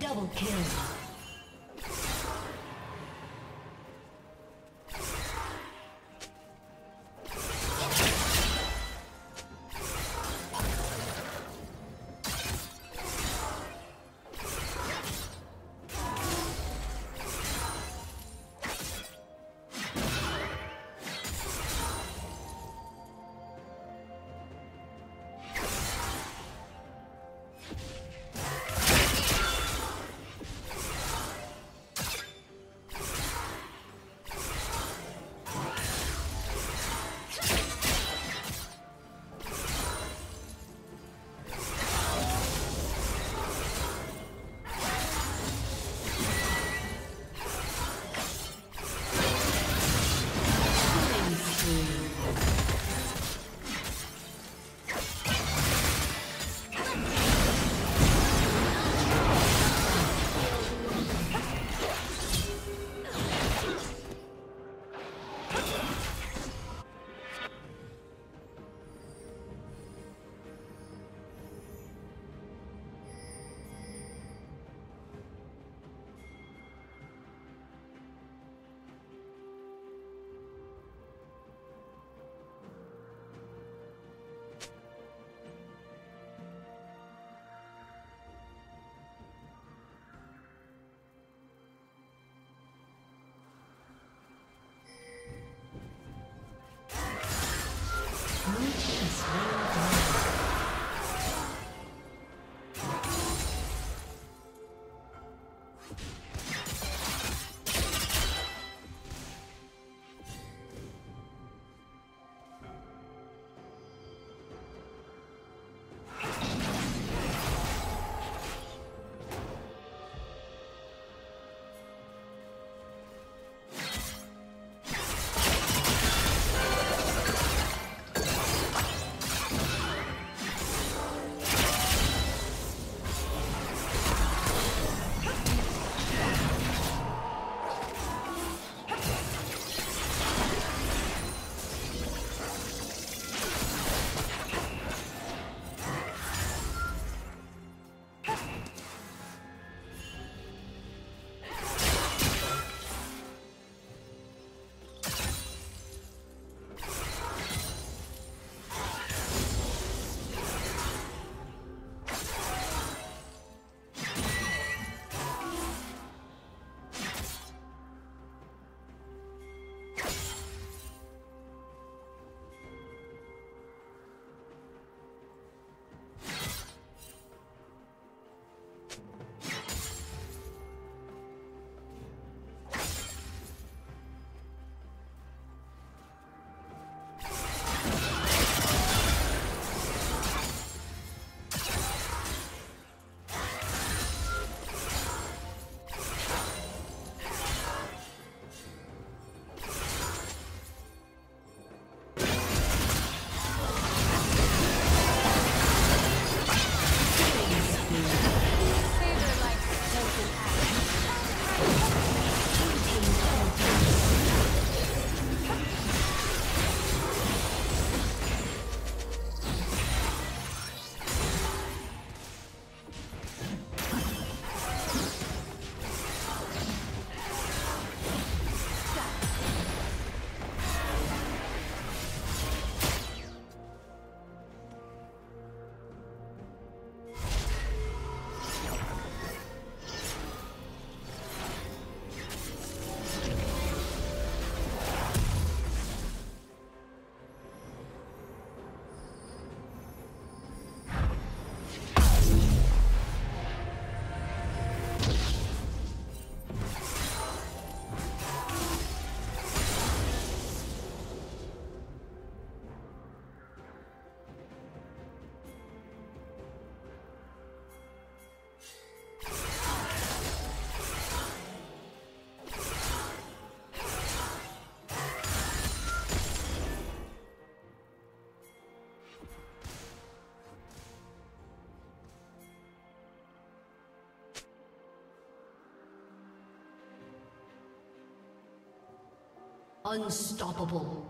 double kill. Unstoppable.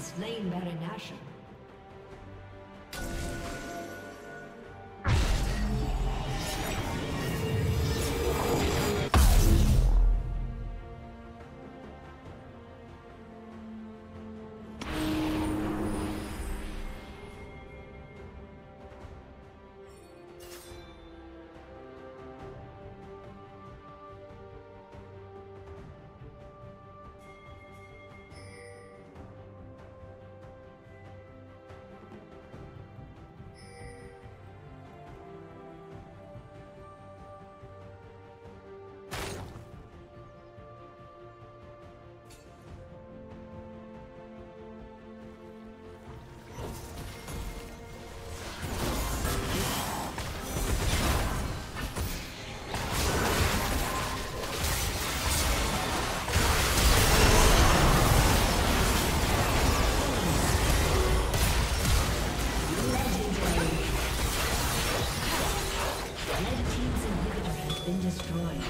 Slain Baron Nashor. destroyed.